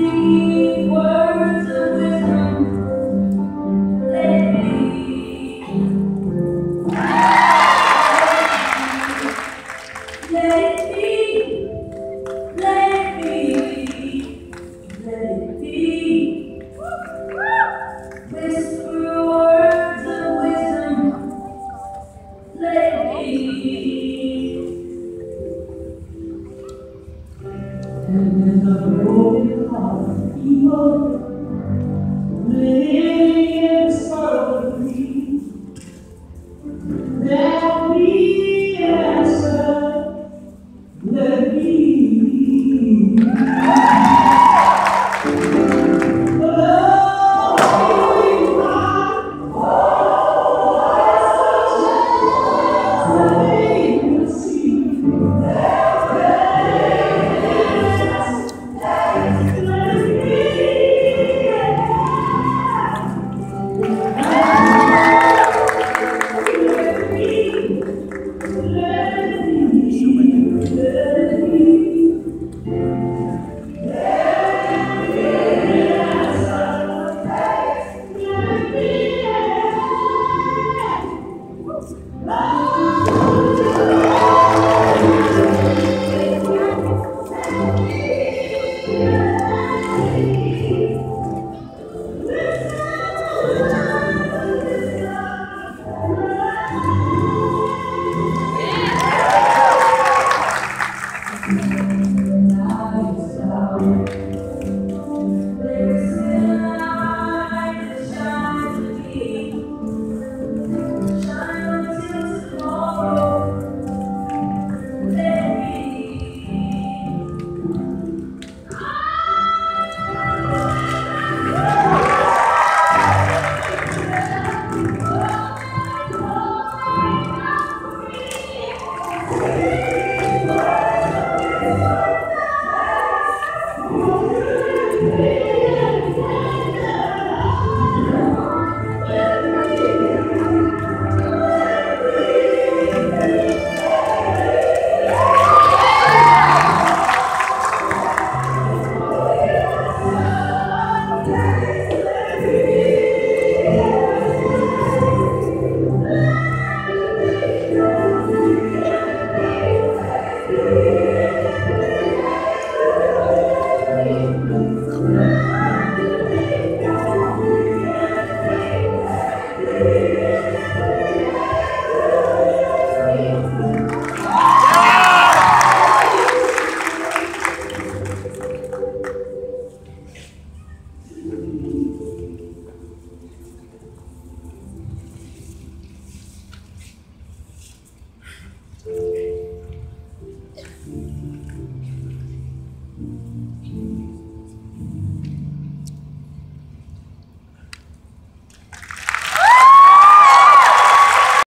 You.